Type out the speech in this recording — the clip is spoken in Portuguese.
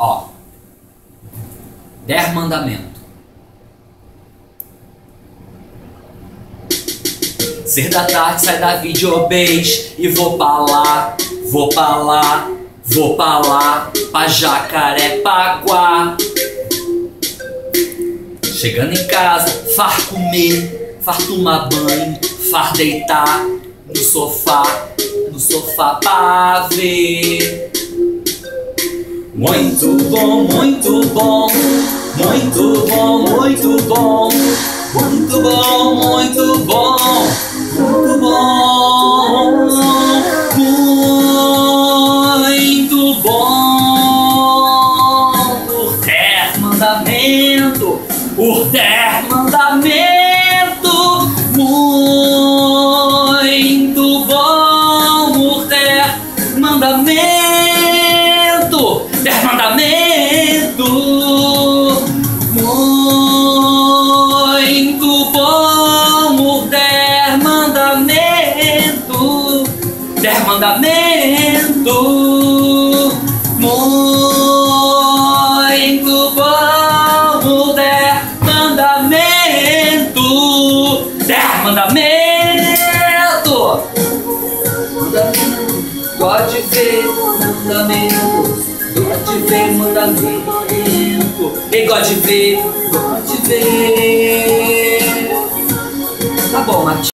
Ó. Der mandamento. Ser da tarde, sai da videobase e vou pra lá, vou pra lá, vou pra lá, pra Jacarepaguá. Chegando em casa, far comer, far tomar banho, far deitar no sofá, no sofá pra ver. Muito bom, muito bom, muito bom, muito bom, muito bom, muito bom, muito bom, muito bom. Por ter mandamento, por ter mandamento, muito bom, por ter mandamento mandamento ter mandamento. Muito bom ter mandamento ter mandamento. Pode ver mandamento Gosto de ver mandamento. E gosto de ver, gosto de ver